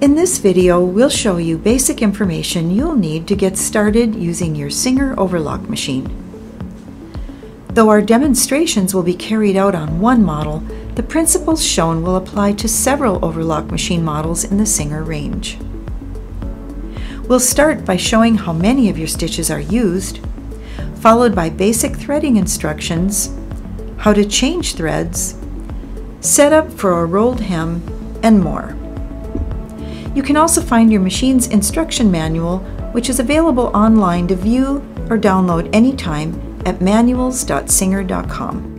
In this video, we'll show you basic information you'll need to get started using your Singer overlock machine. Though our demonstrations will be carried out on one model, the principles shown will apply to several overlock machine models in the Singer range. We'll start by showing how many of your stitches are used, followed by basic threading instructions, how to change threads, setup for a rolled hem, and more. You can also find your machine's instruction manual, which is available online to view or download anytime at manuals.singer.com.